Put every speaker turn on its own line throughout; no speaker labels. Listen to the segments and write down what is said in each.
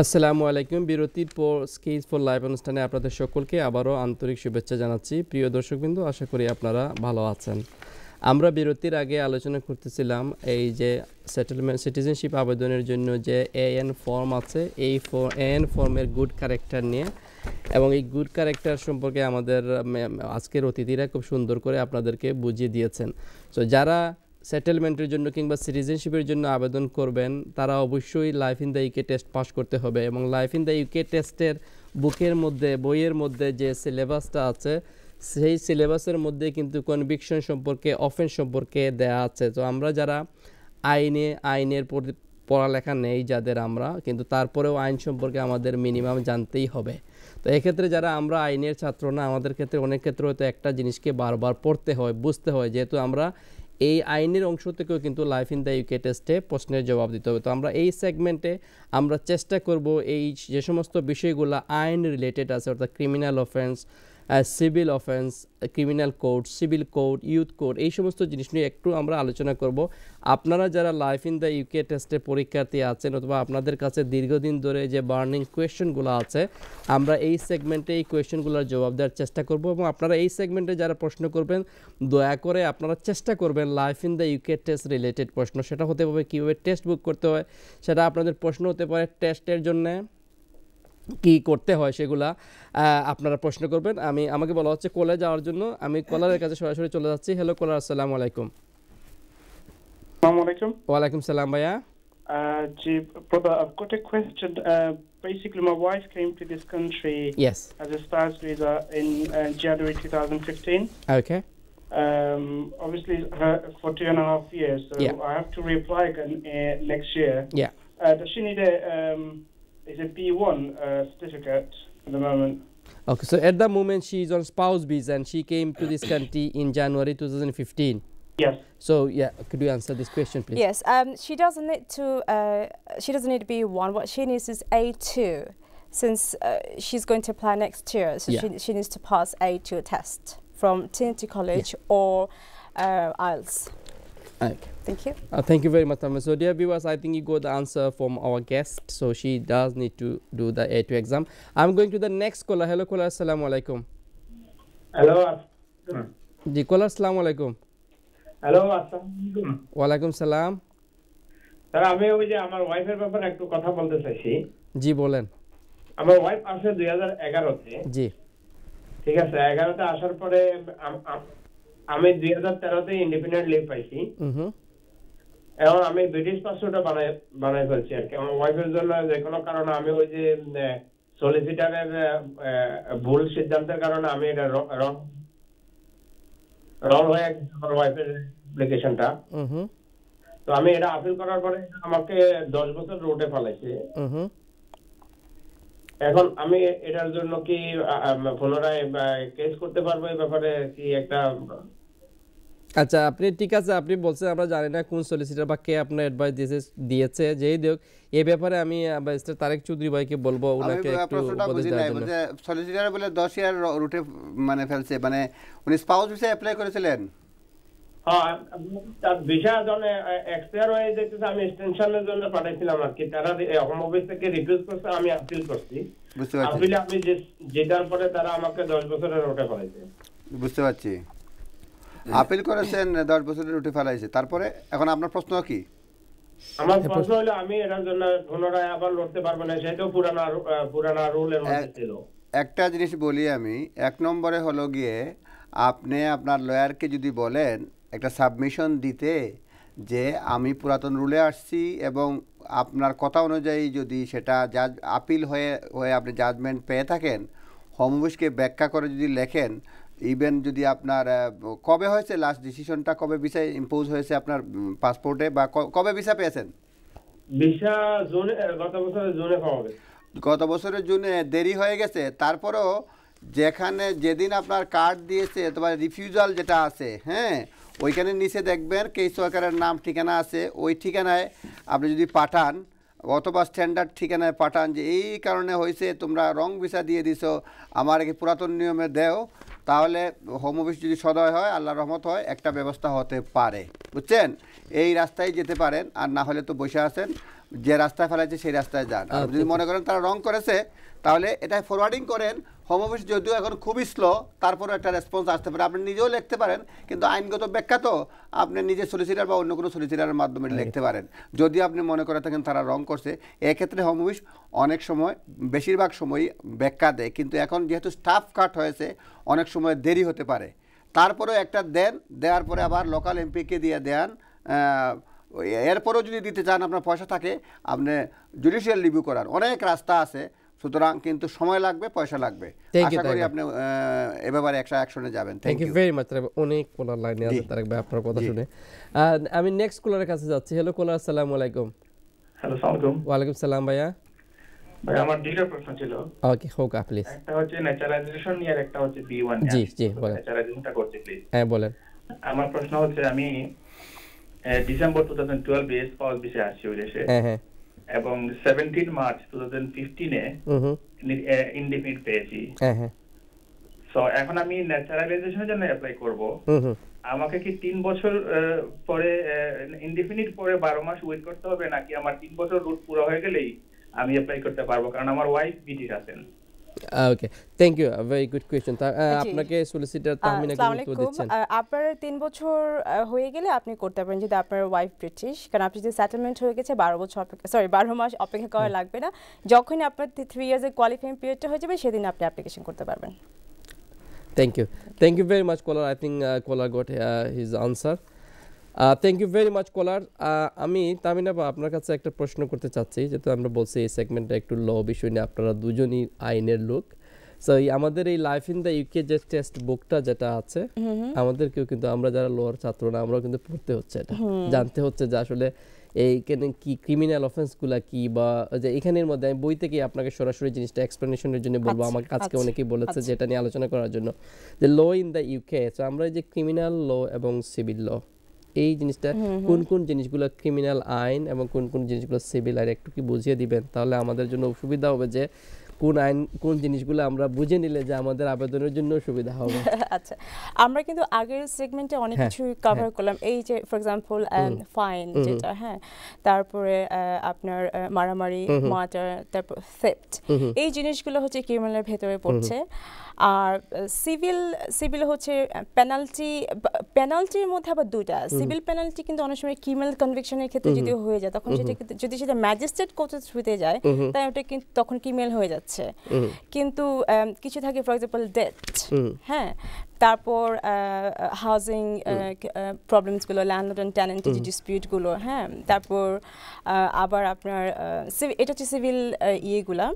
আসসালামু আলাইকুম, বিরতির পর স্কেজ ফর লাইভ অনুষ্ঠানে আপনাদের সকলকে আবারও আন্তরিক শুভেচ্ছা জানাচ্ছি। প্রিয় দর্শকবৃন্দ, আশা করি আপনারা ভালো আছেন। আমরা বিরতির আগে আলোচনা করতেছিলাম এই যে সেটেলমেন্ট সিটিজেনশিপ আবেদনের জন্য যে এএন ফর্ম আছে, এই এএন ফর্মের গুড ক্যারেক্টার নিয়ে এবং এই গুড ক্যারেক্টার সম্পর্কে আমাদের আজকের অতিথিরা খুব সুন্দর করে আপনাদেরকে বুঝিয়ে দিয়েছেন। সো যারা সেটেলমেন্টের জন্য কিংবা সিটিজেনশিপের জন্য আবেদন করবেন, তারা অবশ্যই life in the UK test pass করতে হবে এবং লাইফ ইন দ্য ইউকে টেস্টের বুকের মধ্যে, বইয়ের মধ্যে যে সিলেবাসটা আছে, সেই সিলেবাসের মধ্যে কিন্তু কনভিকশন সম্পর্কে অফেন্স সম্পর্কে দেয়া আছে। তো আমরা যারা আইনে, আইনের পড়ালেখা নেই যাদের আমরা, কিন্তু তারপরেও আইন সম্পর্কে আমাদের মিনিমাম জানতেই হবে। তো এক্ষেত্রে যারা আমরা আইনের ছাত্র না, আমাদের ক্ষেত্রে, অনেক ক্ষেত্রে হয়তো একটা জিনিসকে বারবার পড়তে হয়, বুঝতে হয়। যেহেতু আমরা এই আইনের অংশ থেকেও কিন্তু লাইফ ইন দ্য ইউকে টেস্টে প্রশ্নের জবাব দিতে হবে। তো আমরা এই সেগমেন্টে আমরা চেষ্টা করব এই যে সমস্ত বিষয়গুলো আইন রিলেটেড আছে, অর্থাৎ criminal offence civil offence criminal code civil code youth code এই সমস্ত জিনিস নিয়ে একটু আমরা আলোচনা করব। আপনারা যারা লাইফ ইন দ্য ইউকে টেস্টের পরীক্ষার্থী আছেন অথবা আপনাদের কাছে দীর্ঘদিন ধরে যে বার্নিং কোয়েশ্চেনগুলো আছে, আমরা এই সেগমেন্টে এই কোয়েশ্চেনগুলোর জবাব দেওয়ার চেষ্টা করব এবং আপনারা এই সেগমেন্টে যারা প্রশ্ন করবেন, দয়া করে আপনারা চেষ্টা করবেন life in the UK test related প্রশ্ন। সেটা হতে পারে কীভাবে টেস্ট বুক করতে হয়, সেটা আপনাদের প্রশ্ন হতে পারে টেস্টের জন্যে। কি করতে হয় সেগুলা আপনারা প্রশ্ন করবেন আমি আমাকে বলা হচ্ছে কোলে যাওয়ার জন্য আমি কলারের কাছে সরাসরি চলে যাচ্ছি হ্যালো কলার আসসালামু আলাইকুম ওয়ালাইকুম সালাম ভাইয়া
জি brother I've got a question uh, basically my wife came to this country
yes
as a spouse visa in uh, January 2015
okay
um, obviously her for two and a half years so
Yeah.
I have to reapply again uh, next year
yeah
uh, does she need a um, is a B1 uh, certificate at the moment
okay so at the moment she is on spouse visa and she came to this country in January 2015
yes
so yeah could you answer this question please
Yes, um, she doesn't need to. Uh, she doesn't need to be one. What she needs is A two, since uh, she's going to apply next year. So
Yeah.
she she needs to pass A two test from Trinity College or uh, IELTS.
Okay
Thank you.
Uh, thank you very much, Thomas. So, dear viewers, I think you got the answer from our guest. So, she does need to do the A2 exam. I'm going to the next caller. Hello, caller. Assalamu alaikum.
Hello
Ji, caller. Assalamu alaikum.
Hello আসসালামু
Walaikum salam.
Sir আমি ওই যে আমার ওয়াইফের ব্যাপারে একটু কথা বলতে চাইছি
জি বলেন
আমার ওয়াইফ আসে দুই হাজার এগারোতে
জি
ঠিক আছে এগারোতে আসার পরে আম- দুই হাজার তেরোতে ইন্ডিপেন্ডেন্ট লিভ পাইছি। এখন আমি ব্রিটিশ পাসপোর্টটা বানাই বানাই ফেলছি আর কি। আমার ওয়াইফের জন্য যে কোনো কারণে আমি ওই যে সলিসিটারের ভুল সিদ্ধান্তের কারণে আমি এটা রং রং হয়ে গেছে আমার ওয়াইফের অ্যাপ্লিকেশনটা
হুম
তো আমি এটা আপিল করার পরে আমাকে দশ বছর রোডে ফেলাইছে এখন আমি এটার জন্য কি পুনরায় কেস করতে পারব এই ব্যাপারে কি একটা
আচ্ছা আপনি ঠিক আছে আপনি বলছেন আমরা জানি না কোন সলিসিটার বা কে আপনার অ্যাডভাইস দিয়েছে দিয়েছে। যেই দেখ এই ব্যাপারে আমি ব্যারিস্টার তারেক চৌধুরী ভাইকে বলব ওনাকে একটু উপদেশ দেওয়ার জন্য।
সলিসিটার বলে দশ ইয়ার রুটে মানে ফেলছে মানে উনি স্পাউস ভিসা অ্যাপ্লাই করেছিলেন?
হ্যাঁ তার ভিসা যখন এক্সপায়ার হয়ে যেতেছে আমি এক্সটেনশনের জন্য পাঠাইছিলাম আর কি। তারা হোম অফিস থেকে রিফিউজ করছে আমি আপিল করছি।
বুঝতে পারছি।
আপিলে আমি জেতার পরে তারা আমাকে দশ বছরের রোটে ফেলাইছে
বুঝতে পারছি। আপিল করেছেন দশ বছরের রুটে ফেলাইছে। তারপরে এখন আপনার প্রশ্ন কি?
আমার প্রশ্ন হলো আমি এটার জন্য পুনরায় আবার লড়তে পারব না সেটাও পুরানা পুরানা রুলের মধ্যে ছিল।
একটা জিনিস বলি আমি এক নম্বরে হলো গিয়ে আপনি আপনার লয়ারকে যদি বলেন একটা সাবমিশন দিতে যে আমি পুরাতন রুলে আসছি এবং আপনার কথা অনুযায়ী যদি সেটা জাজ আপিল হয়ে হয়ে আপনি জাজমেন্ট পেয়ে থাকেন হোম ব্যাখ্যা করে যদি লেখেন ইভেন যদি আপনার কবে হয়েছে লাস্ট ডিসিশনটা কবে ভিসা ইম্পোজ হয়েছে আপনার পাসপোর্টে বা কবে ভিসা পেয়েছেন?
ভিসা জুনে গত বছরের জুনে পাওয়া
গত বছরের জুনে দেরি হয়ে গেছে। তারপরেও যেখানে যেদিন আপনার কার্ড দিয়েছে অথবা রিফিউজাল যেটা আছে হ্যাঁ ওইখানে নিচে দেখবেন কেস ওয়ার্কারের নাম ঠিকানা আছে। ওই ঠিকানায় আপনি যদি পাঠান অথবা স্ট্যান্ডার্ড ঠিকানায় পাঠান যে এই কারণে হয়েছে তোমরা রং ভিসা দিয়ে দিছো আমার পুরাতন নিয়মে দেও। তাহলে হোম অফিস যদি সদয় হয় আল্লাহ রহমত হয় একটা ব্যবস্থা হতে পারে। বুঝছেন? এই রাস্তায় যেতে পারেন আর না হলে তো বসে আছেন। যে রাস্তায় ফেলাইছে সেই রাস্তায় যান। আর
আচ্ছা,
যদি মনে করেন তারা রং করেছে তাহলে এটা ফরওয়ার্ডিং করেন হোম অফিস যদিও এখন খুবই স্লো তারপরে একটা রেসপন্স আসতে পারে। আপনি নিজেও লিখতে পারেন কিন্তু আইনগত ব্যাখ্যা তো আপনি নিজে সলিসিটার বা অন্য কোনো সলিসিটারের মাধ্যমে লিখতে পারেন। যদি আপনি মনে করে থাকেন তারা রং করছে এক্ষেত্রে হোম অফিস অনেক সময় বেশিরভাগ সময়ই ব্যাখ্যা দেয়। কিন্তু এখন যেহেতু স্টাফ কাট হয়েছে অনেক সময় দেরি হতে পারে। তারপরেও একটা দেন দেওয়ার পরে আবার লোকাল এমপিকে দিয়ে দেন। এরপরেও যদি দিতে চান আপনার পয়সা থাকে আপনি জুডিশিয়াল রিভিউ করার। অনেক রাস্তা আছে সুতরাং কিন্তু সময় লাগবে পয়সা লাগবে। আশা করি আপনি এ ব্যাপারে একটা অ্যাকশনে যাবেন।
থ্যাংক ইউ ভেরি মাচ অনেক কোলার লাইনে আছে। তারেক ভাই আপনার কথা শুনে। আমি নেক্সট কোলারের কাছে যাচ্ছি। হ্যালো কোলার আসসালামু আলাইকুম।
হ্যালো সালামালাইকুম।
ওয়ালাইকুম সালাম ভাইয়া।
ভাই আমার দুইটা প্রশ্ন ছিল।
ওকে হোক প্লিজ
একটা হচ্ছে ন্যাচারালাইজেশন নিয়ে আর একটা হচ্ছে বি ওয়ান
জি, জি, বলেন।
ন্যাচারালাইজেশনটা করছি প্লিজ
হ্যাঁ বলেন।
আমার প্রশ্ন হচ্ছে আমি December two thousand twelve a spouse বিষয়ে আসছি ওই দেশে।
হ্যাঁ হ্যাঁ।
এবং সেভেন্টিন মার্চ টু থাউজেন্ড ফিফটিনে
হুম
পেয়েছি।
হ্যাঁ হ্যাঁ।
সো এখন আমি ন্যাচারালাইজেশনের জন্য অ্যাপ্লাই করব। আমাকে কি তিন বছর পরে ইনডিফিনিট পরে বারো মাস ওয়েট করতে হবে নাকি আমার তিন বছর রুট পুরো হয়ে গেলেই আমি অ্যাপ্লাই করতে পারব? কারণ আমার ওয়াইফ ব্রিটিশ আছেন।
Okay thank you very good question আপনাকে সলিসিটার তাহমিনা
আসসালামু
দিচ্ছেন।
আপনার তিন বছর হয়ে গেলে আপনি করতে পারেন যদি আপনার ওয়াইফ ব্রিটিশ কারণ আপনি যদি সেটেলমেন্ট হয়ে গেছে বারো বছর অপেক্ষা সরি বারো মাস অপেক্ষা করা লাগবে না। যখনই আপনার থ্রি ইয়ার্সের কোয়ালিফাইং পিরিয়ডটা হয়ে যাবে সেদিন আপনি অ্যাপ্লিকেশন করতে পারবেন.
Thank you. Very much, caller. I think uh, caller got uh, you very much, caller. Uh, আমি তামিনা বা আপনার কাছে একটা প্রশ্ন করতে চাচ্ছি যেহেতু আমরা বলছি এই সেগমেন্টটা একটু ল বিষয় নিয়ে আপনারা দুজনই আইনের লোক। সো আমাদের এই লাইফ ইন দ্য ইউকে যে টেক্সট বুকটা যেটা আছে আমাদেরকেও কিন্তু আমরা যারা লোয়ার ছাত্র না আমরাও কিন্তু পড়তে হচ্ছে এটা। জানতে হচ্ছে যে আসলে এইখানে কি ক্রিমিনাল অফেন্সগুলা কি বা যে এখানের মধ্যে আমি বই থেকে আপনাকে সরাসরি জিনিসটা এক্সপ্লেনেশনের জন্য বলব
আচ্ছা,
আমাকে আজকে
আচ্ছা,
অনেকেই বলেছে
আচ্ছা।
যে এটা নিয়ে আলোচনা করার জন্য। যে ল ইন দ্য ইউকে তো আমরা এই যে ক্রিমিনাল ল এবং সিভিল ল এই জিনিসটা কোন কোন জিনিসগুলো ক্রিমিনাল আইন এবং কোন কোন জিনিসগুলো সিভিল আইন একটু কি বুঝিয়ে দিবেন? তাহলে আমাদের জন্য সুবিধা হবে যে কোন আইন কোন জিনিসগুলো আমরা বুঝে নিলে যে আমাদের আবেদনের জন্য সুবিধা হবে।
আচ্ছা আমরা কিন্তু আগের সেগমেন্টে অনেক
হ্যাঁ,
কিছু কভার করলাম। এই যে ফর এক্সাম্পল ফাইন যেটা হ্যাঁ তারপরে আপনার মারামারি মার্টার তারপর থেপ্ট এই জিনিসগুলো হচ্ছে ক্রিমিনালের ভেতরে পড়ছে। আর সিভিল সিভিল হচ্ছে পেনাল্টি পেনাল্টির মধ্যে আবার দুটা সিভিল পেনাল্টি কিন্তু অনেক সময় ক্রিমিনাল কনভিকশনের ক্ষেত্রে যদি হয়ে যায় তখন সেটা যদি সেটা ম্যাজিস্ট্রেট কোর্টের থ্রুতে যায় তাই ওটা কিন্তু তখন ক্রিমিনাল হয়ে যাচ্ছে। কিন্তু কিছু থাকে ফর এক্সাম্পল ডেথ হ্যাঁ? তারপর হাউজিং প্রবলেমসগুলো ল্যান্ডলর্ড অ্যান্ড ট্যালেন্টের যে ডিসপিউটগুলো হ্যাঁ? তারপর আবার আপনার এটা হচ্ছে সিভিল ইয়েগুলা।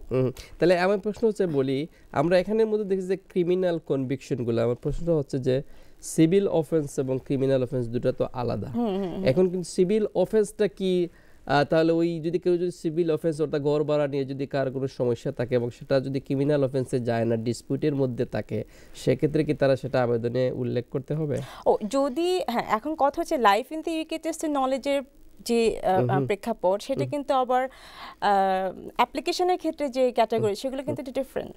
তাহলে আমার প্রশ্ন হচ্ছে বলি আমরা এখানের মধ্যে দেখি যে ক্রিমিনাল কনভিকশনগুলো আমার প্রশ্নটা হচ্ছে যে সিভিল অফেন্স এবং ক্রিমিনাল অফেন্স দুটো তো আলাদা। এখন কিন্তু সিভিল অফেন্সটা কি তাহলে ওই যদি কেউ যদি সিভিল অফেন্স অর্থাৎ ঘর ভাড়া নিয়ে যদি কার কোনো সমস্যা থাকে এবং সেটা যদি ক্রিমিনাল অফেন্সে যায় না ডিসপিউটের মধ্যে থাকে, সেক্ষেত্রে কি তারা সেটা আবেদনে উল্লেখ করতে হবে?
ও, যদি হ্যাঁ এখন কথা হচ্ছে লাইফ ইন দ্য ইউকে টেস্টের নলেজের যে আহ, প্রেক্ষাপট সেটা কিন্তু আবার অ্যাপ্লিকেশনের ক্ষেত্রে যে ক্যাটাগরি সেগুলো কিন্তু ডিফারেন্ট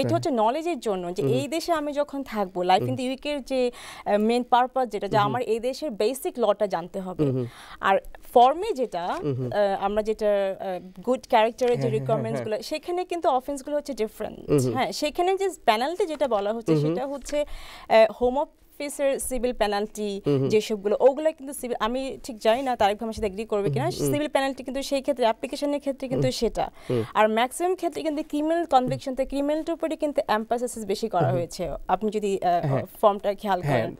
এটা হচ্ছে নলেজের জন্য যে এই দেশে আমি যখন থাকব লাইফ ইন দ্য ইউকের যে মেন পারপাস যেটা যে আমার এই দেশের বেসিক লটা জানতে হবে। আর ফর্মে যেটা আমরা যেটা গুড ক্যারেক্টারের যে রিকোয়ারমেন্টসগুলো সেখানে কিন্তু অফেন্সগুলো হচ্ছে ডিফারেন্ট হ্যাঁ সেখানে যে পেনাল্টি যেটা বলা হচ্ছে সেটা হচ্ছে হোম অফিসের সিভিল পেনাল্টি যেসবগুলো ওগুলো কিন্তু সিভিল আমি ঠিক জানি না তারেক ভাই আমার সাথে এগ্রি করবে কিনা সিভিল পেনাল্টি কিন্তু সেই ক্ষেত্রে অ্যাপ্লিকেশনের ক্ষেত্রে কিন্তু সেটা। আর ম্যাক্সিমাম ক্ষেত্রে কিন্তু ক্রিমিনাল কনভিকশনতে ক্রিমিনালটার উপরে কিন্তু এম্পাসাইসিস বেশি করা হয়েছে। আপনি যদি ফর্মটা খেয়াল
হ্যাঁ,
করেন।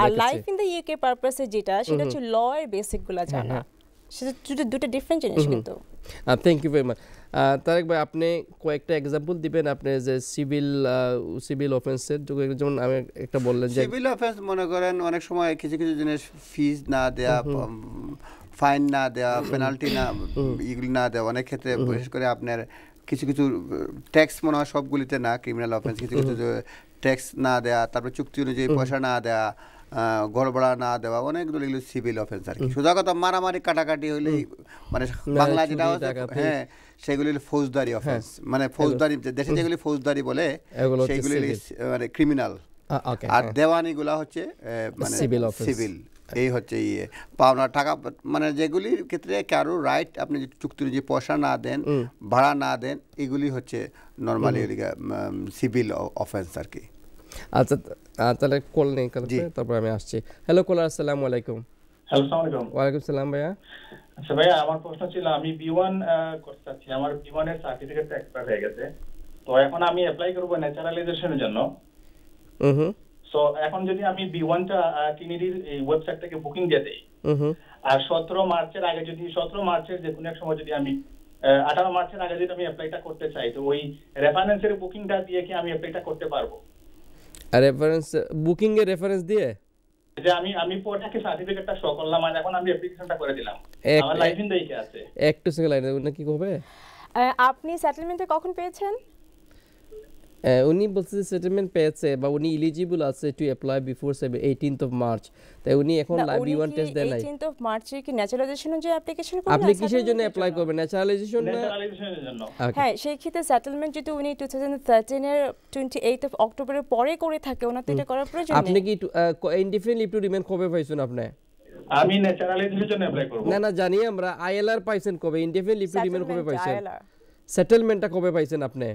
আর লাইফ ইন দ্য ইউকে পারপাসে যেটা সেটা হচ্ছে ল এর বেসিকগুলো জানা। সেটা দুটো দুটো ডিফারেন্ট জিনিস কিন্তু।
Thank you very much Tarek ভাই আপনি কয়েকটা এক্সাম্পল দিবেন আপনি যে সিভিল সিভিল অফেন্সের যেমন আমি একটা বললেন যে
সিভিল অফেন্স মনে করেন অনেক সময় কিছু কিছু জিনিস ফিজ না দেয়া ফাইন না দেওয়া পেনাল্টি না এগুলি না দেওয়া অনেক ক্ষেত্রে বিশেষ করে আপনার কিছু কিছু ট্যাক্স মনে হয় সবগুলিতে না ক্রিমিনাল অফেন্স কিছু কিছু ট্যাক্স না দেয়া তারপরে চুক্তি অনুযায়ী পয়সা না দেয়া গড়বড়া না দেওয়া অনেকগুলো এগুলো সিভিল অফেন্স আর কি। সোজা কথা মারামারি কাটাকাটি হইলেই মানে বাংলা যেটা হচ্ছে। হ্যাঁ সেগুলি ফৌজদারি অফেন্স মানে ফৌজদারি দেশে যেগুলি ফৌজদারি বলে
হচ্ছে
সেগুলি মানে ক্রিমিনাল আর দেওয়ানিগুলা হচ্ছে আহ, মানে সিভিল এই হচ্ছে ইয়ে। পাওনা টাকা মানে যেগুলির ক্ষেত্রে কারও রাইট আপনি যে চুক্তি অনুযায়ী পয়সা না দেন ভাড়া না দেন এগুলি হচ্ছে নর্মালি সিভিল অফেন্স আর কি।
আচ্ছা তাহলে কল নেই। তারপর আমি আসছি। হ্যালো কলার আসসালামু আলাইকুম। ওয়ালাইকুম সালাম ভাইয়া।
আচ্ছা ভাইয়া আমার প্রশ্ন ছিল আমি বি ওয়ান করতে চাচ্ছি। আমার বি ওয়ানের সার্টিফিকেটটা এক্সপায়ার হয়ে গেছে। তো এখন আমি অ্যাপ্লাই করব ন্যাচারালাইজেশনের জন্য।
হুম।
সো এখন যদি আমি বি ওয়ানটা টিনিডির এই ওয়েবসাইট থেকে বুকিং দিয়ে দেই আর সতেরো মার্চের আগে যদি সতেরো মার্চের যে কোনো এক সময় যদি আমি আঠারো মার্চের আগে যদি আমি অ্যাপ্লাইটা করতে চাই তো ওই রেফারেন্সের বুকিংটা দিয়ে কি আমি অ্যাপ্লাইটা করতে পারব?
রেফারেন্স বুকিং এর রেফারেন্স দিয়ে?
যে আমি আমি পোর্টাকে সার্টিফিকেটটা শো করলাম আর এখন আমি অ্যাপ্লিকেশনটা করে দিলাম।
এক-
আমার লাইসেন্স ইন দেখে আছে।
একটু সেকেন্ড লাইনে না কি হবে?
আপনি সেটেলমেন্টে কখন পেয়েছেন?
উনি বলছে যে সেটেলমেন্ট পেয়েছে বা উনি এলিজিবল আছে to apply before eighteenth of March তাই উনি এখন লাইভ ওয়ান টেস্ট দেন নাই।
18th of মার্চে কি ন্যাচারালাইজেশনের যে অ্যাপ্লিকেশন করবেন
আপনি কিসের জন্য অ্যাপ্লাই করবেন ন্যাচারালাইজেশন না
ন্যাচারালাইজেশনের জন্য।
হ্যাঁ সেই ক্ষেত্রে সেটেলমেন্ট যদি উনি টু থাউজেন্ড থার্টিনের টোয়েন্টি এইট অফ অক্টোবরের পরে করে থাকে ওনার তো এটা করার প্রয়োজন
আপনি কি ইনডিফিনিট লিভ টু রিমেন কবে পাইছেন আপনি?
আমি ন্যাচারালাইজেশনের জন্য অ্যাপ্লাই করব।
না না জানি আমরা আইএলআর পাইছেন কবে? ইনডিফিনিট লিভ টু রিমেন কবে পাইছেন? সেটেলমেন্টটা কবে পাইছেন আপনি?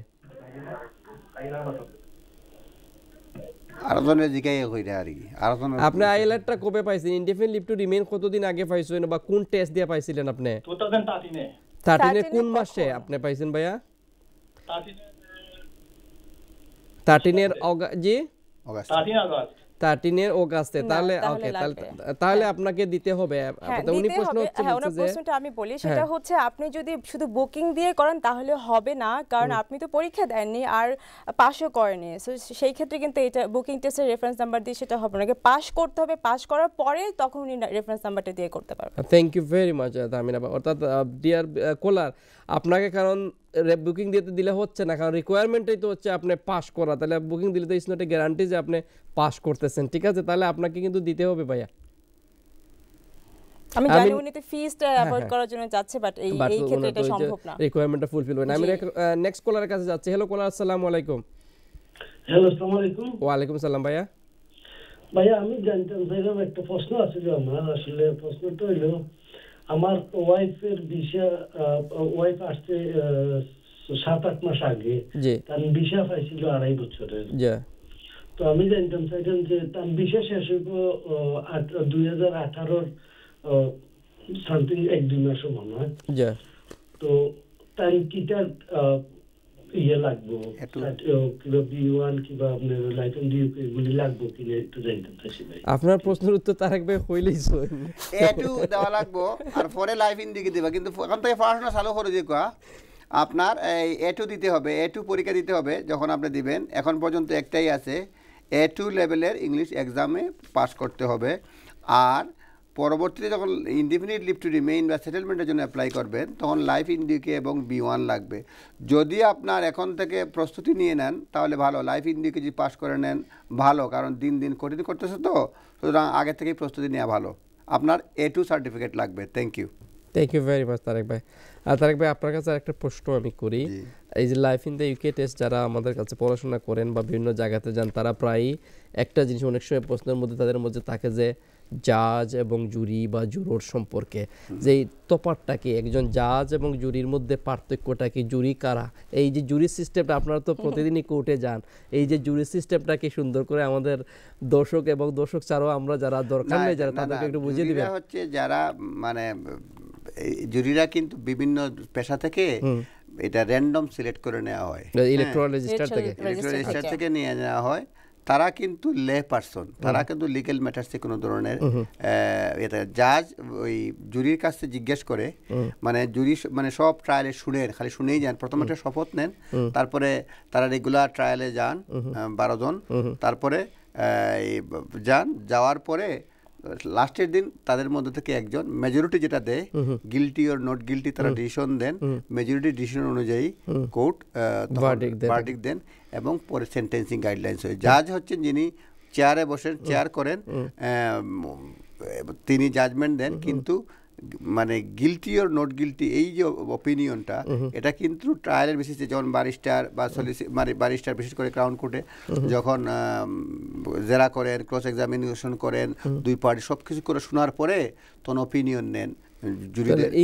আরও জনের জিগাই হইরা আর কি আরও জনের
আপনি আইএলআরটা কবে পাইছেন? ইনডিফিনিট লিভ টু রিমেন কতদিন আগে পাইছেন বা কোন টেস্ট দিয়ে পাইছিলেন আপনি?
2013 এ
থার্টিনের
13
কোন
কখন?
মাসে আপনি পাইছেন ভাইয়া?
13
থার্টিনের জি?
অগাস্ট।
13 আগস্ট।
থার্টিনের অগাস্টে
না,
তাহলে ওকে তাহলে আপনাকে দিতে হবে।
হ্যাঁ
তো উনি প্রশ্ন হচ্ছে
হ্যাঁ ওনার প্রশ্নটা আমি বলি সেটা
হ্যাঁ।
হচ্ছে আপনি যদি শুধু বুকিং দিয়ে করেন তাহলে হবে না কারণ আপনি তো পরীক্ষা দেননি আর পাশও করেনি সো সেই ক্ষেত্রে কিন্তু এটা বুকিং টেস্টের রেফারেন্স নাম্বার দিয়ে সেটা হবে না। পাস করতে হবে পাস করার পরে তখন উনি রেফারেন্স নাম্বারটা দিয়ে করতে পারবেন।
Thank you very much Tamina বা অর্থাৎ ডিয়ার কোলার আপনাকে কারণ বুকিং দিতে দিলে হচ্ছে না কারণ রিকোয়ারমেন্টই তো হচ্ছে আপনি পাস করা। তাহলে বুকিং দিলে তো ইস নট এ গ্যারান্টি যে আপনি পাস করতেছেন ঠিক আছে? তাহলে আপনাকে কিন্তু দিতে হবে ভাইয়া।
আমি জানি উনি তো ফিসটা অ্যাভয়েড করার জন্য যাচ্ছে বাট এই এই ক্ষেত্রে এটা সম্ভব না।
রিকোয়ারমেন্টটা ফুলফিল হয় না। আমি নেক্সট কলারের কাছে যাচ্ছি। হ্যালো কলার আসসালামু আলাইকুম।
হ্যালো আসসালামু আলাইকুম।
ওয়ালাইকুম সালাম ভাইয়া।
ভাইয়া আমি জানতে চাইলাম একটা প্রশ্ন আছে যে আমার। আসলে প্রশ্নটা হইল আমার ওয়াইফের ভিসা ওয়াইফ আসছে সাত আট মাস আগে। তার ভিসা পাইছিল আড়াই বছরের। তো আমি জানতাম চাইতাম যে তার ভিসা শেষ হইব দুই হাজার আঠারোর সামথিং এক দুই মাসও মনে হয়। তো তাই কিটার ইয়ে লাগবো বি ওয়ান কিংবা আপনার লাইফ এন্ড ডিউ এগুলি লাগবো কিনা একটু জানতাম চাইছি ভাই
আপনার প্রশ্নের উত্তর তারেক ভাই হইলেই সই।
এটু দেওয়া লাগবো আর পরে লাইফ ইন দিকে দিবা কিন্তু এখন থেকে পড়াশোনা চালু করে দিয়ে কোয়া আপনার এই এ টু দিতে হবে এ টু পরীক্ষা দিতে হবে যখন আপনি দিবেন এখন পর্যন্ত একটাই আছে এ টু লেভেলের ইংলিশ এক্সামে পাস করতে হবে আর পরবর্তীতে যখন ইনডিফিনিট লিভ টু রিমেইন বা সেটেলমেন্টের জন্য অ্যাপ্লাই করবেন তখন লাইফ ইন্ডিকে এবং বি ওয়ান লাগবে। যদি আপনার এখন থেকে প্রস্তুতি নিয়ে নেন তাহলে ভালো। লাইফ ইন্ডিকে যদি পাস করে নেন ভালো। কারণ দিন দিন কঠিন করতেছে তো সুতরাং আগে থেকেই প্রস্তুতি নেওয়া ভালো। আপনার এ টু সার্টিফিকেট লাগবে। Thank you
thank you very much Tarek ভাই। আর তারেক ভাই আপনার কাছে একটা প্রশ্ন আমি করি। এই যে life in the UK test যারা আমাদের কাছে পড়াশোনা করেন বা বিভিন্ন জায়গাতে যান তারা প্রায়ই একটা জিনিস অনেক সময় প্রশ্নের মধ্যে তাদের মধ্যে থাকে যে জাজ এবং জুরি বা জুরোর সম্পর্কে। যে এই কি? একজন জাজ এবং জুরির মধ্যে পার্থক্যটা কি? জুরি কারা? এই যে জুরি সিস্টেমটা আপনারা তো প্রতিদিনই কোর্টে যান। এই যে জুরি সিস্টেমটা কি সুন্দর করে আমাদের দর্শক এবং দর্শক ছাড়াও আমরা যারা দরকার নেই যারা তাদেরকে একটু বুঝিয়ে দিবেন?
হচ্ছে যারা মানে জুরিরা কিন্তু বিভিন্ন পেশা থেকে এটা র্যান্ডম সিলেক্ট করে নেওয়া হয়।
ইলেকট্রাল রেজিস্টার থেকে।
Register
register.
থেকে
নিয়ে নেওয়া হয়। তারা কিন্তু লে পারসন তারা কিন্তু লিগেল ম্যাটার্সে কোনো ধরনের এটা জাজ ওই জুরির কাছে জিজ্ঞেস করে মানে জুরি মানে সব ট্রায়ালে শুনেন খালি শুনেই যান। প্রথমে একটা শপথ নেন তারপরে তারা রেগুলার ট্রায়ালে যান বারো জন। তারপরে যান যাওয়ার পরে লাস্টের দিন তাদের মধ্যে থেকে একজন মেজরিটি যেটা দেয় গিলটি ওর নট গিলটি তারা ডিসিশন দেন। মেজরিটি ডিসিশন অনুযায়ী কোর্ট ভার্ডিক দেন। এবং পরে সেন্টেন্সিং গাইডলাইন্স হয় জাজ হচ্ছেন যিনি চেয়ারে বসেন চেয়ার করেন তিনি জাজমেন্ট দেন, কিন্তু মানে গিলটি ওর নট গিলটি এই যে অপিনিয়নটা এটা কিন্তু ট্রায়ালের বেসিসে যখন বারিস্টার বা মানে বারিস্টার বিশেষ করে ক্রাউন কোর্টে যখন জেরা করেন ক্রস এক্সামিনেশন করেন, দুই পার্টি সব কিছু করে শোনার পরে তখন অপিনিয়ন নেন।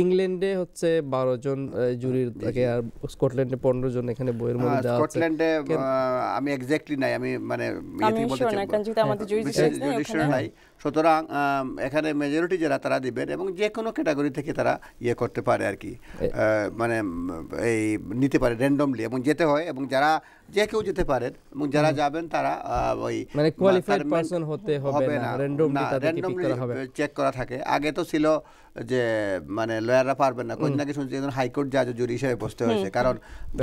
ইংল্যান্ডে হচ্ছে বারো জন জুরির থাকে আর স্কটল্যান্ডে পনেরো জন এখানে বইয়ের মধ্যে
হ্যাঁ,
দেওয়া
স্কটল্যান্ডে আমি এক্স্যাক্টলি নাই আমি মানে
jurisdiction নেই
সুতরাং এখানে মেজরিটি যারা তারা দিবেন এবং যে কোনো ক্যাটাগরি থেকে তারা ইয়ে করতে পারে আর কি। মানে এই নিতে পারে র্যান্ডমলি এবং যেতে হয় এবং যারা যে কেউ যেতে পারেন এবং যারা যাবেন তারা ওই
মানে
তার
person হতে হবে না, হবে।
চেক করা থাকে। আগে তো ছিল যে মানে লয়াররা পারবেন না। কোন নাকি শুনছি একজন হাইকোর্ট জাজ জুরি হিসেবে বসতে হয়েছে। কারণ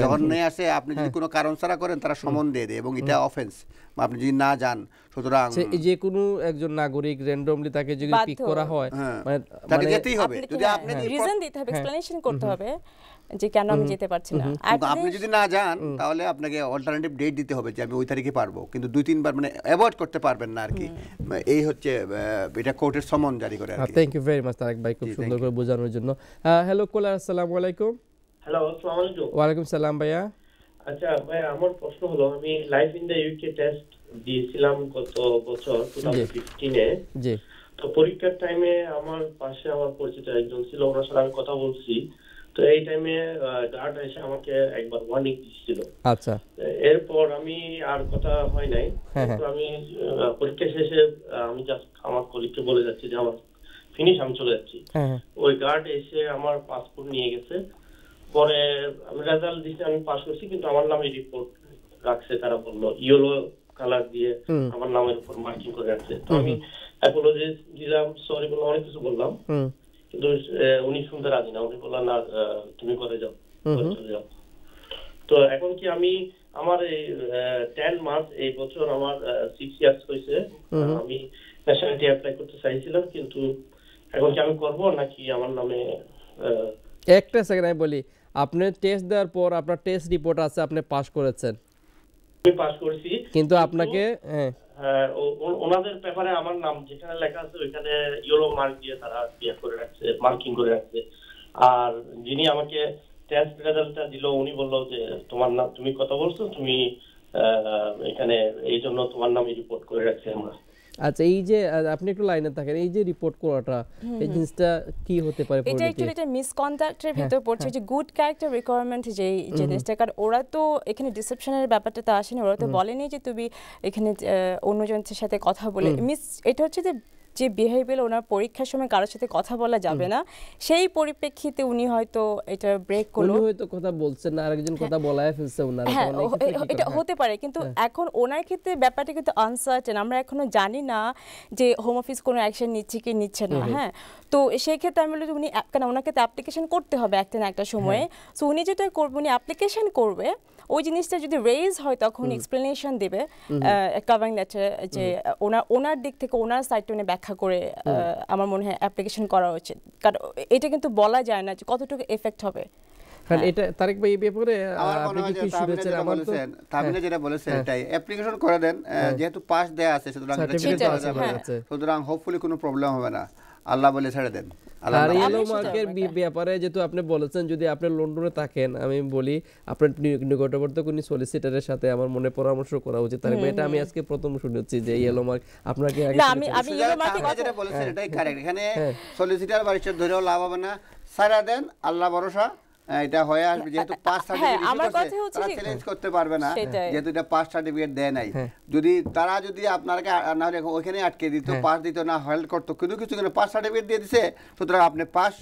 যখন নিয়ে আসে আপনি
হ্যাঁ।
যদি কোনো কারণ ছাড়া করেন তারা সমন দিয়ে দেয় এবং এটা অফেন্স আপনি যদি না যান সুতরাং
যে কোনো একজন নাগরিক র্যান্ডমলি তাকে যদি। পিক করা হয়
হ্যাঁ,
মানে
তাকে
মানে
যেতেই হবে। যদি আপনি
রিজন দিতে হবে এক্সপ্লেনেশন করতে হবে। যে কেন আমি যেতে পারছি না।
আপনি যদি না যান তাহলে আপনাকে অল্টারনেটিভ ডেট দিতে হবে যে আমি ওই তারিখে পারব। কিন্তু দুই তিনবার মানে অ্যাভয়েড করতে পারবেন না আর কি এই হচ্ছে এটা কোর্টের সমন জারি করে আর কি
thank you very much Tarek ভাই খুব সুন্দর করে বোঝানোর জন্য। হ্যালো কোলার আসসালামু আলাইকুম।
হ্যালো আসসালামু আলাইকুম।
ওয়ালাইকুম সালাম ভাইয়া।
আচ্ছা ভাই আমার প্রশ্ন হলো আমি life in the UK test দিয়েছিলাম গত বছর টু থাউজেন্ড ফিফটিনে
জি।
তো পরীক্ষার টাইমে আমার পাশে আমার পরিচিত একজন ছিল ওনার সাথে আমি কথা বলছি। তো এই টাইমে গার্ড এসে আমাকে একবার ওয়ার্নিং দিচ্ছিল।
আচ্ছা।
এরপর আমি আর কথা হয় নাই।
হ্যাঁ,
তো আমি পরীক্ষা শেষে আমি জাস্ট আমার কলিগকে বলে যাচ্ছি যে আমার ফিনিশ আমি চলে যাচ্ছি।
হ্যাঁ হ্যাঁ।
ওই গার্ড এসে আমার পাসপোর্ট নিয়ে গেছে। পরে আমি রেজাল্ট দিতে আমি পাস করছি কিন্তু আমার নামে রিপোর্ট রাখছে তারা বলল ইয়েলো কালার দিয়ে আমার নামের উপর মার্কিং করে রাখছে। তো আমি অ্যাপোলজি দিলাম সরি বললাম অনেক কিছু বললাম। কিন্তু উনি শুনতে রাজি না। উনি বললেন না তুমি করে যাও? চলে যাও। তো এখন কি আমি আমার এই টেন মাস এই বছর আমার সিক্স ইয়ার্স হয়েছে আমি ন্যাশনালিটি অ্যাপ্লাই করতে চাইছিলাম কিন্তু এখন কি আমি করব নাকি আমার নামে
একটা সেকেন্ড আমি বলি আপনি টেস্ট দেওয়ার পর আপনার টেস্ট রিপোর্ট আছে আপনি পাস করেছেন।
আমি পাস করছি।
কিন্তু আপনাকে হ্যাঁ।
ওনাদের পেপারে আমার নাম যেখানে লেখা আছে ওইখানে ইয়েলো মার্ক দিয়ে তারা ইয়ে করে রাখছে মার্কিং করে রাখছে। আর যিনি আমাকে টেস্ট রেজাল্টটা দিল, উনি বলল যে, তোমার নাম তুমি কথা বলছো, তুমি এখানে এই জন্য তোমার নামে রিপোর্ট করে রাখছি আমরা।
আচ্ছা এই যে আপনি একটু লাইনে থাকেন এই যে রিপোর্ট করাটা এই জিনিসটা কি হতে পারে
এটা? অ্যাকচুয়ালি এটা মিসকন্ডাক্টের ভিতর পড়ছে যে গুড ক্যারেক্টার রিকোয়ারমেন্ট যে জিনিসটা কারণ ওরা তো এখানে ডিসেপশনের ব্যাপারটা তো আসেনি ওরা তো বলেনি যে তুমি এখানে অন্যজনের সাথে কথা বলে মিস এটা হচ্ছে যে যে বিহেভিয়ার ওনার পরীক্ষার সময় কারোর সাথে কথা বলা যাবে না সেই পরিপ্রেক্ষিতে উনি হয়তো এটা ব্রেক করল।
উনি হয়তো কথা বলছেন না আরেকজন কথা বলায় ফেলছে ওনারা
হ্যাঁ এটা হতে পারে কিন্তু এখন ওনার ক্ষেত্রে ব্যাপারটা কিন্তু আনসার্টেন আমরা এখনও জানি না যে হোম অফিস কোনো অ্যাকশন নিচ্ছে কি নিচ্ছে না হ্যাঁ। তো সেই ক্ষেত্রে আমি বলি যে উনি কেন ওনাকে তো অ্যাপ্লিকেশন করতে হবে একটা না একটা সময়ে। সো উনি যেটা করবে উনি অ্যাপ্লিকেশন করবে ওই জিনিসটা যদি রেজ হয় তখন এক্সপ্লেনেশন দেবে কাভারিং লেটার যে ওনার ওনার দিক থেকে ওনার সাইডটা উনি ব্যাখ্যা করে আমার মনে হয় অ্যাপ্লিকেশন করা উচিত। কারণ এটা কিন্তু বলা যায় না যে কতটুকু এফেক্ট হবে।
কারণ এটা তারেক ভাই এই ব্যাপারে আপনি কি কি শুনেছেন
যেটা
আমার তো?
বলেছেন তামিনা যেটা বলেছেন এটাই অ্যাপ্লিকেশন করে দেন যেহেতু পাস দেয়া আছে এটা
হ্যাঁ।
সুতরাং হোপফুলি কোনো প্রবলেম হবে না। আল্লাহ বলে ছেড়ে দেন। আল্লাহ
আর ইয়েলো মার্কের ব্যাপারে যেহেতু আপনি বলেছেন যদি আপনি লন্ডনে থাকেন আমি বলি আপনার নিকটবর্তী কোনো সলিসিটারের সাথে আমার মনে পরামর্শ করা উচিত। তার এটা আমি আজকে প্রথম শুনেছি যে ইয়েলো মার্ক আপনাকে আগে
আমি আমি ইয়েলো মার্কে কথা
যেটা বলেছেন এটাই কারেক্ট এখানে
হ্যাঁ।
সলিসিটার বারিস্টার ধরেও লাভ হবে না। সারা দেন আল্লাহ ভরসা। এটা হয়ে আসবে যেহেতু পাস
হ্যাঁ,
সার্টিফিকেট তারা চ্যালেঞ্জ করতে পারবে না যেহেতু এটা পাস সার্টিফিকেট দেয় নাই। যদি তারা যদি আপনাকে না হলে ওইখানে আটকে দিত পাস দিত না হেল্প করতো কিন্তু কিছু কিন্তু পাস সার্টিফিকেট দিয়ে দিছে সুতরাং আপনি পাস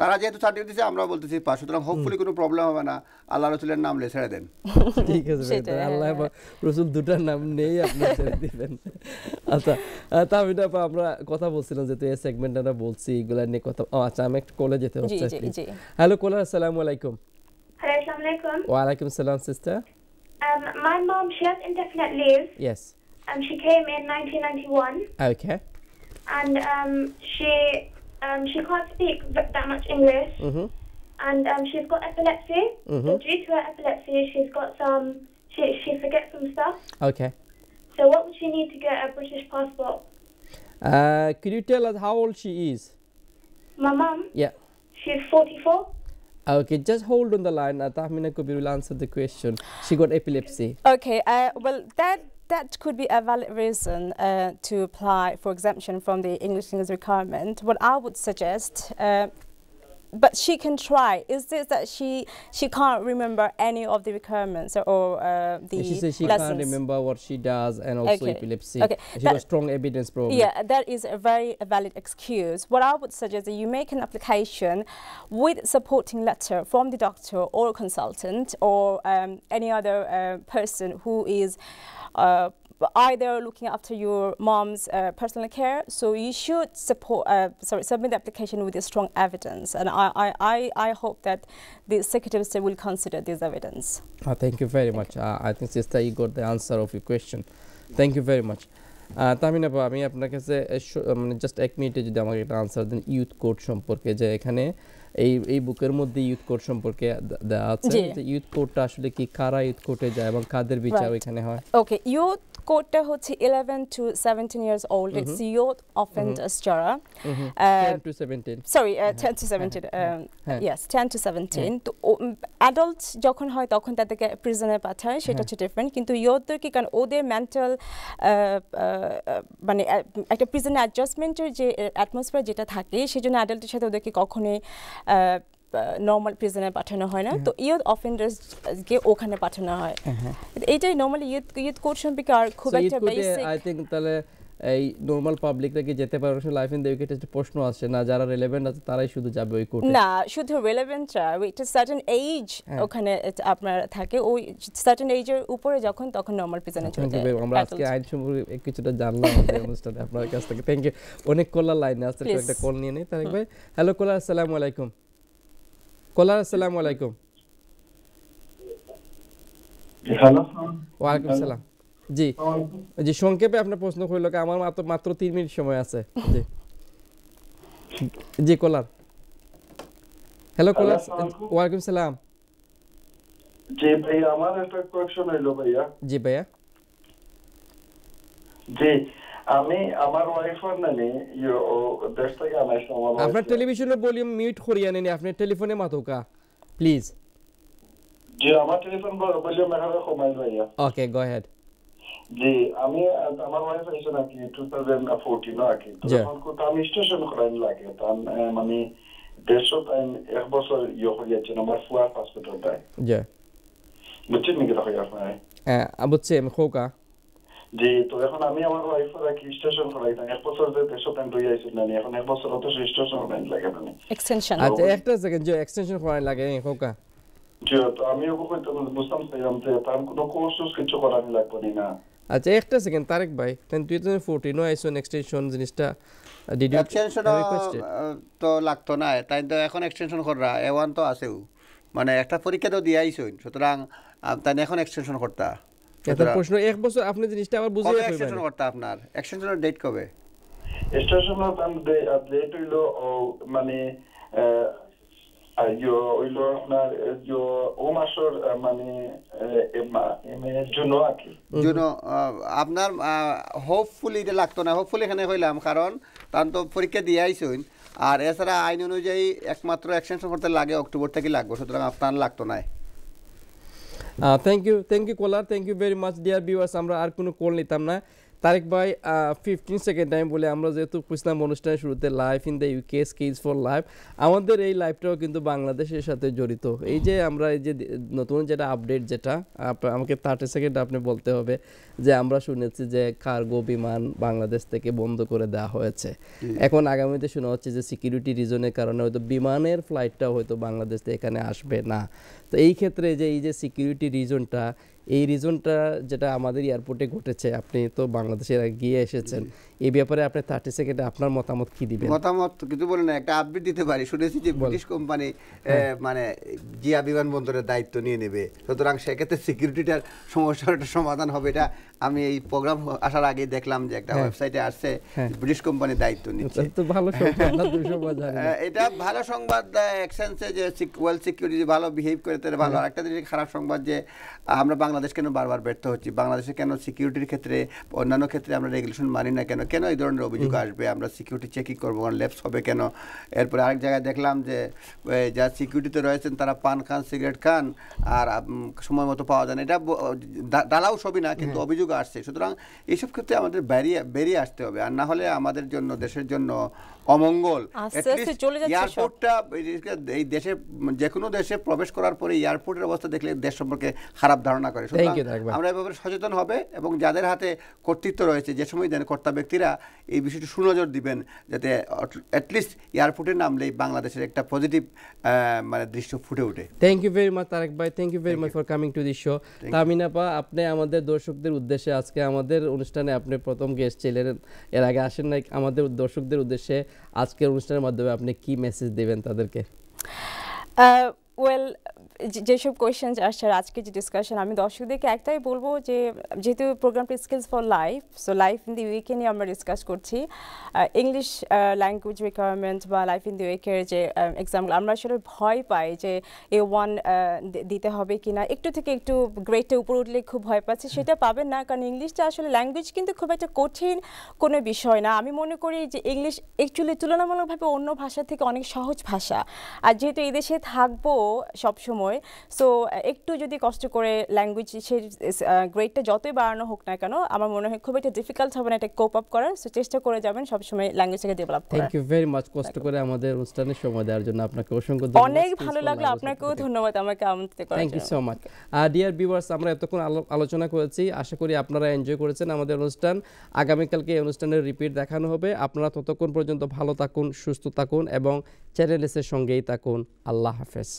তারা যেহেতু সার্টিফিকেট দিছে আমরা বলতেছি পাস সুতরাং হোপফুলি কোনো প্রবলেম হবে না। আল্লাহ রসুলের নাম লে ছেড়ে দেন।
ঠিক আছে আল্লাহ
হ্যাঁ,
রসুল দুটার নাম নেই আপনি ছেড়ে দিবেন। আচ্ছা তাহমিনা আমরা কথা বলছিলাম যেহেতু এই সেগমেন্ট আমরা বলছি এগুলা নিয়ে কথা আচ্ছা আমি একটু কলে যেতে হচ্ছে
জি জি।
হ্যালো কলার আসসালামু আলাইকুম।
alaikum. Assalamu
alaikum. Wa alaikum salam, sister.
Um, my mom, she has indefinite leave.
Yes.
Um, she came in 1991.
Okay.
And um, she um, she can't speak that much English.
Mm-hmm.
And um, she's got epilepsy. Mm-hmm.
So
due to her epilepsy, she's got some. She she forgets some stuff.
Okay.
So what would she need to get a British passport?
Uh, could you tell us how old she is?
My mom.
Yeah.
She's 44.
Okay, just hold on the line. Tahmina Kabir will answer the question. She got epilepsy.
Okay, uh, well, that that could be a valid reason uh, to apply for exemption from the English language requirement. What I would suggest, uh, but she can try. Is this that she she can't remember any of the requirements or, uh, the
she says she
lessons?
can't remember what she does and also
Okay.
epilepsy.
Okay,
She
that-
got strong evidence problem.
Yeah, that is a very valid excuse. What I would suggest that you make an application with supporting letter from the doctor or consultant or um, any other uh, person who is uh, either looking after your mom's uh, personal care. So you should support, uh, sorry, submit the application with a strong evidence. And I, I, I, I hope that the Secretary of State will consider this evidence.
Uh, thank you very thank much. Uh, I think sister you got the answer of your question. Thank you very much. Uh, তামিন আপা আমি আপনার কাছে মানে just এক মিনিটে যদি আমাকে একটা আনসার দেন ইউথ কোড সম্পর্কে যে এখানে এই এই বুকের মধ্যে ইউথ কোড সম্পর্কে দেওয়া আছে ইউথ কোডটা আসলে কি কারা ইউথ কোর্টে যায় এবং কাদের বিচার. ওইখানে হয়
Okay, youth কোডটা হচ্ছে 11 to 17 years old. It's youth offenders যারা
10 to 17
sorry 10 to 17 um,
হ্যাঁ।
10 to 17 তো অ্যাডাল্ট যখন হয় তখন তাদেরকে প্রিজনে পাঠায় সেটা হচ্ছে ডিফারেন্ট কিন্তু ইয়দের কি কারণ ওদের মেন্টাল মানে একটা প্রিজনে অ্যাডজাস্টমেন্টের যে অ্যাটমসফিয়ার যেটা থাকে সেজন্য অ্যাডাল্টের সাথে ওদেরকে কখনোই নর্মাল প্রিজনে পাঠানো হয় না। তো ইয়ুথ অফেন্ডার্সকে ওখানে পাঠানো হয়। কিন্তু এইটাই নর্মালি ইয়ুথ ইয়ুথ কোড সম্পর্কে আর খুব একটা বেসিক
আই থিঙ্ক তাহলে এই নর্মাল পাবলিকরা কি যেতে পারবে লাইফ ইন দ্য উইকেটে একটা প্রশ্ন আছে না যারা রেলেভেন্ট আছে তারাই শুধু যাবে ওই কোর্টে
না শুধু রেলেভেন্টরা একটা সার্টেন এজ
হ্যাঁ।
ওখানে আপনার থাকে ওই সার্টেন এজের উপরে যখন তখন নর্মাল প্রিজনে চলে যায়
আমরা আজকে। আইন সম্পর্কে কিছুটা জানলাম আমাদের অনুষ্ঠানে আপনার কাছ থেকে। থ্যাংক ইউ অনেক কলার লাইনে আছে একটা কল নিয়ে নেই তারেক ভাই। হ্যালো কলার আসসালামু আলাইকুম। কলার আসসালামু আলাইকুম ওয়ালাইকুম সালাম জি জি সংক্ষেপে আপনার প্রশ্ন করল আমার মাত্র মাত্র তিন মিনিট সময় আছে। জি। জি কলার হ্যালো কলার ওয়ালাইকুম সালাম
জি ভাইয়া আমার একটা হইল ভাইয়া।
জি ভাইয়া।
জি আমি আমার ওয়াইফের নামে ইয়ে, ও দেশ থেকে আনাইছি আমার
আপনার
wife-
টেলিভিশনের ভলিউম মিউট করিয়া নেন আপনার টেলিফোনে মাতোকা প্লিজ
জি আমার টেলিফোন বললে মেঘারে কমাই ভাইয়া
ওকে গো হেড
জি আমি আহ, আমার ওয়াইফ আইছে নাকি টু থাউজেন্ড ফোরটিন আকি তো
জি।
তখন কোথাও আমি স্টেশন করাইন লাগে। তার মানে দেড়শো টাইম এক বছর ইয়ে হইয়াছে আমার ফুয়ার হসপিটালটায়
জি।
বুঝছেন নাকি তখন আপনার
হ্যাঁ বুঝছি আমি খোকা
জি তো এখন আমি আমার ওয়াইফের কি স্টেশন করাইতাম এক বছর যে দেড়শো টাইম রয়ে আইছি না এখন এক বছর অত স্টেশন করাইন লাগে না
এক্সটেনশন
আচ্ছা একটা সেকেন্ড যে এক্সটেনশন করার লাগে এই খোকা
জি তো আমি ওকে কইতাম বুঝতাম চাইলাম যে তার কোনো কোর্স কিছু করানি লাগবে না
আচ্ছা একটা সেকেন্ড তারেক ভাই টেন টু থাউজেন্ড ফোরটিনও আইসন এক্সটেনশন জিনিসটা ডিড ইউ
এক্সটেনশন তো লাগতো না তাই তো এখন এক্সটেনশন করা এ ওয়ান তো আছেও মানে একটা পরীক্ষা তো দিয়ে সুতরাং তাই এখন এক্সটেনশন করতা
এটা প্রশ্ন এক বছর আপনি জিনিসটা আবার বুঝিয়ে
কবে
কইবেন
এক্সটেনশন করতা আপনার? এক্সটেনশনের ডেট কবে?
দাম ডেট হইল ও মানে হইল আপনার ও মাসের মানে জুন আর কি।
জুন আপনার হোপফুলি এটা লাগতো না। হোপফুলি এখানে কইলাম কারণ তার তো পরীক্ষা দিয়ে আইসইন। আর এছাড়া আইন অনুযায়ী একমাত্র এক্সটেনশন করতে লাগে অক্টোবর থেকে লাগবে সুতরাং আপনার লাগতো না
thank you thank you caller thank you very much dear viewers আমরা আর কোনো কল নিতাম না। তারেক ভাই ফিফটিন সেকেন্ড টাইম বলে আমরা যেহেতু খুঁজলাম অনুষ্ঠানের শুরুতে life in the UK skills for life আমাদের এই লাইফটাও কিন্তু বাংলাদেশের সাথে জড়িত। এই যে আমরা এই যে নতুন যেটা আপডেট যেটা আমাকে থার্টি সেকেন্ড আপনি বলতে হবে যে আমরা শুনেছি যে কার্গো বিমান বাংলাদেশ থেকে বন্ধ করে দেওয়া হয়েছে। এখন আগামীতে শোনা হচ্ছে যে সিকিউরিটি রিজনের কারণে হয়তো বিমানের ফ্লাইটটাও হয়তো বাংলাদেশ থেকে এখানে আসবে না। তো এই ক্ষেত্রে যে এই যে সিকিউরিটি রিজনটা এই রিজনটা যেটা আমাদের এয়ারপোর্টে ঘটেছে আপনি তো বাংলাদেশের গিয়ে এসেছেন এই ব্যাপারে আপনি থার্টি সেকেন্ডে আপনার মতামত কি দিবেন?
মতামত কিছু বলে না একটা আপডেট দিতে পারি। শুনেছি যে ব্রিটিশ কোম্পানি মানে জিয়া বিমানবন্দরের দায়িত্ব নিয়ে নেবে। সুতরাং সেক্ষেত্রে সিকিউরিটিটার সমস্যার একটা সমাধান হবে। এটা আমি এই প্রোগ্রাম আসার আগে দেখলাম যে একটা
হ্যাঁ।
ওয়েবসাইটে আসছে
হ্যাঁ।
ব্রিটিশ কোম্পানি দায়িত্ব নিচ্ছে।
ভালো।
আহ, এটা ভালো সংবাদ এক্সচেঞ্জে যে ওয়েল সিকিউরিটি ভালো বিহেভ করে তাহলে ভালো। আর একটা জিনিস খারাপ সংবাদ যে আমরা বাংলাদেশ কেন বারবার ব্যর্থ হচ্ছি? বাংলাদেশে কেন সিকিউরিটির ক্ষেত্রে অন্যান্য ক্ষেত্রে আমরা রেগুলেশন মানি না কেন? কেন এই ধরনের অভিযোগ আসবে? আমরা সিকিউরিটি চেকিং করব কারণ লেপস হবে কেন? এরপরে আরেক জায়গায় দেখলাম যে যা সিকিউরিটিতে রয়েছেন তারা পান খান সিগারেট খান আর সময় মতো পাওয়া যায় না। এটা দালাও সবই না কিন্তু অভিযোগ আসছে। সুতরাং এইসব ক্ষেত্রে আমাদের বেরিয়ে বেরিয়ে আসতে হবে। আর না হলে আমাদের জন্য দেশের জন্য অমঙ্গল। এয়ারপোর্টটা এই দেশে যে কোনো দেশে প্রবেশ করার পরে এয়ারপোর্টের অবস্থা দেখলে দেশ সম্পর্কে খারাপ ধারণা করে। আমরা এভাবে সচেতন হবে এবং যাদের হাতে কর্তৃত্ব রয়েছে যে সময় দেন কর্তা ব্যক্তিরা এই বিষয়টি সুনজর দিবেন যাতে অ্যাটলিস্ট এয়ারপোর্টে নামলেই বাংলাদেশের একটা পজিটিভ মানে দৃশ্য ফুটে ওঠে।
Thank you very much Tarek ভাই thank you very much for coming to this show তামিনাপা আপনি আমাদের দর্শকদের উদ্দেশ্যে আজকে আমাদের অনুষ্ঠানে আপনি প্রথম গেস্ট ছিলেন। এর আগে আসেন নাই, আমাদের দর্শকদের উদ্দেশ্যে আজকের অনুষ্ঠানের মাধ্যমে আপনি কি মেসেজ দেবেন তাদেরকে?
ওয়েল যেসব কোয়েশ্চেন্স আসছে আজকে যে ডিসকাশন আমি দর্শকদেরকে একটাই বলব যে যেহেতু প্রোগ্রামটি skills for life so life in the UK নিয়ে আমরা ডিসকাস করছি ইংলিশ ল্যাঙ্গুয়েজ রিকোয়ারমেন্ট বা লাইফ ইন দি উইকের যে এক্সামগুলো আমরা আসলে ভয় পাই যে এ ওয়ান দিতে হবে কি না একটু থেকে একটু গ্রেডটা উপরে উঠলে খুব ভয় পাচ্ছি সেটা পাবেন না কারণ ইংলিশটা আসলে ল্যাঙ্গুয়েজ কিন্তু খুব একটা কঠিন কোনো বিষয় না। আমি মনে করি যে ইংলিশ অ্যাকচুয়ালি তুলনামূলকভাবে অন্য ভাষা থেকে অনেক সহজ ভাষা। আর যেহেতু এই দেশে থাকব সবসময়। সো একটু যদি কষ্ট করে ল্যাঙ্গুয়েজ সে গ্রেডটা যতই বাড়ানো হোক না কেন আমার মনে হয় খুব একটা ডিফিকাল্ট হবে না এটা কোপ আপ করার। সো চেষ্টা করে যাবেন সবসময় ল্যাঙ্গুয়েজটাকে develop
thank you very much কষ্ট করে আমাদের অনুষ্ঠানে সময় দেওয়ার জন্য আপনাকে অসংখ্য ধন্যবাদ।
অনেক ভালো লাগল। আপনাকেও ধন্যবাদ আমাকে আমন্ত্রিত করার
thank you so much dear viewers আমরা এতক্ষণ আলোচনা করেছি। আশা করি আপনারা এনজয় করেছেন আমাদের অনুষ্ঠান। আগামীকালকে এই অনুষ্ঠানের রিপিট দেখানো হবে। আপনারা ততক্ষণ পর্যন্ত ভালো থাকুন সুস্থ থাকুন এবং চ্যানেল এসের সঙ্গেই থাকুন। আল্লাহ হাফেজ।